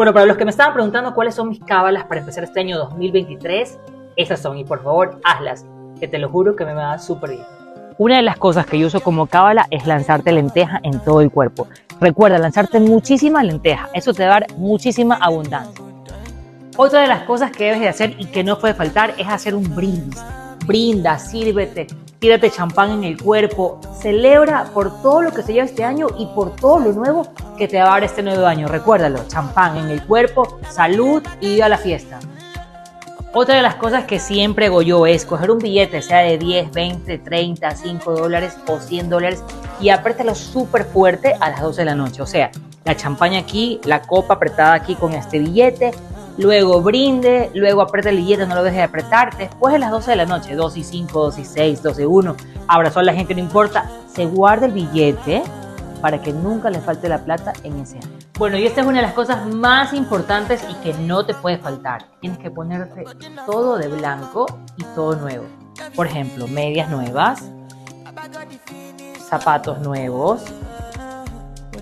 Bueno, para los que me estaban preguntando cuáles son mis cábalas para empezar este año 2023, esas son y por favor hazlas, que te lo juro que me va súper bien. Una de las cosas que yo uso como cábala es lanzarte lenteja en todo el cuerpo. Recuerda lanzarte muchísima lenteja, eso te va a dar muchísima abundancia. Otra de las cosas que debes de hacer y que no puede faltar es hacer un brindis. Brinda, sírvete, tírate champán en el cuerpo, celebra por todo lo que se lleva este año y por todo lo nuevo que te va a dar este nuevo año. Recuérdalo, champán en el cuerpo, salud y a la fiesta. Otra de las cosas que siempre hago yo es coger un billete, sea de 10, 20, 30, 5 dólares o 100 dólares y apriétalo súper fuerte a las 12 de la noche. O sea, la champaña aquí, la copa apretada aquí con este billete, luego brinde, luego aprieta el billete, no lo dejes de apretar. Después de las 12 de la noche, 2 y 5, 2 y 6, 12 y 1, abrazó a la gente, no importa, se guarda el billete para que nunca le falte la plata en ese año. Bueno, y esta es una de las cosas más importantes y que no te puede faltar. Tienes que ponerte todo de blanco y todo nuevo. Por ejemplo, medias nuevas, zapatos nuevos,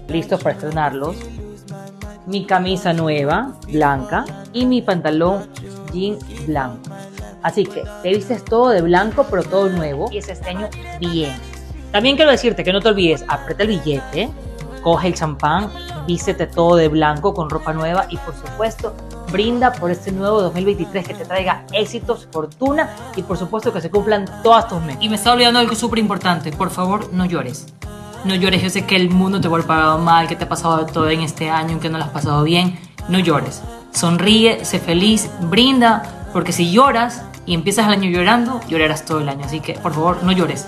listos para estrenarlos, mi camisa nueva, blanca, y mi pantalón jean blanco. Así que te vistes todo de blanco, pero todo nuevo y ese este año bien. También quiero decirte que no te olvides, aprieta el billete, coge el champán, vístete todo de blanco con ropa nueva y por supuesto brinda por este nuevo 2023 que te traiga éxitos, fortuna y por supuesto que se cumplan todas tus metas. Y me está olvidando algo súper importante, por favor no llores. No llores, yo sé que el mundo te ha pagado mal, que te ha pasado todo en este año, que no lo has pasado bien. No llores. Sonríe, sé feliz, brinda, porque si lloras y empiezas el año llorando, llorarás todo el año. Así que, por favor, no llores.